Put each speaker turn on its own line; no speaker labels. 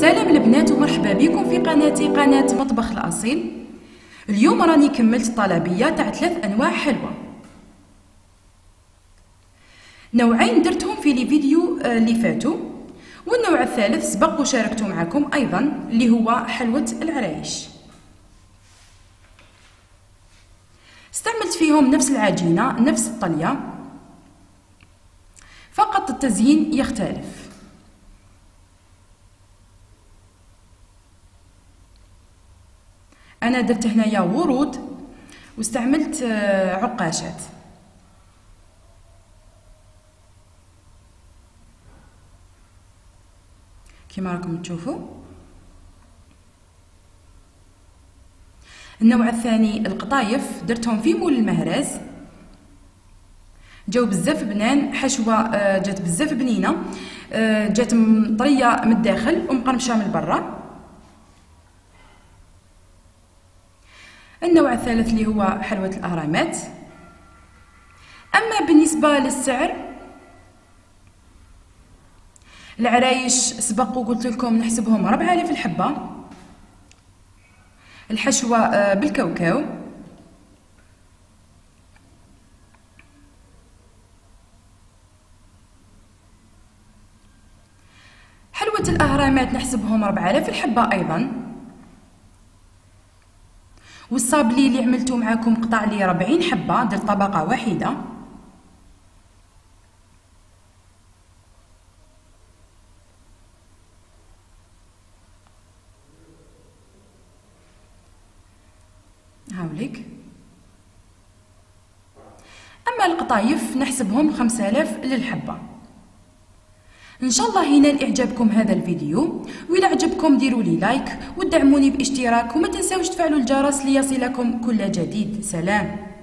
سلام البنات ومرحبا بكم في قناتي قناة مطبخ الأصيل. اليوم راني كملت الطلبية تاع ثلاث أنواع حلوة. نوعين درتهم في لي فيديو آه، اللي فاتوا. والنوع الثالث سبق وشاركته معكم أيضا اللي هو حلوة العرايش استعملت فيهم نفس العجينة نفس الطلية. فقط التزيين يختلف. أنا درت هنايا ورود واستعملت آه، عقاشات. كما راكم تشوفوا. النوع الثاني القطايف درتهم في مول المهراز. جاو بزاف بنان حشوة آه، جات بزاف بنينة آه، جات طريه من الداخل ومقرمشه من برا. النوع الثالث اللي هو حلوة الأهرامات. أما بالنسبة للسعر العرايش سبق وقلت لكم نحسبهم 4000 الحبة. الحشوة آه، بالكاوكاو. حلوة الأهرامات نحسبهم 4000 الحبة أيضا. والصابلي اللي عملته معاكم قطع لي 40 حبة ديال طبقة واحدة هاوليك. أما القطايف نحسبهم 5000 للحبة. إن شاء الله ينال اعجابكم هذا الفيديو. وإلى عجبكم ديروا لي لايك ودعموني باشتراك وما تنساوش تفعلوا الجرس ليصلكم كل جديد. سلام.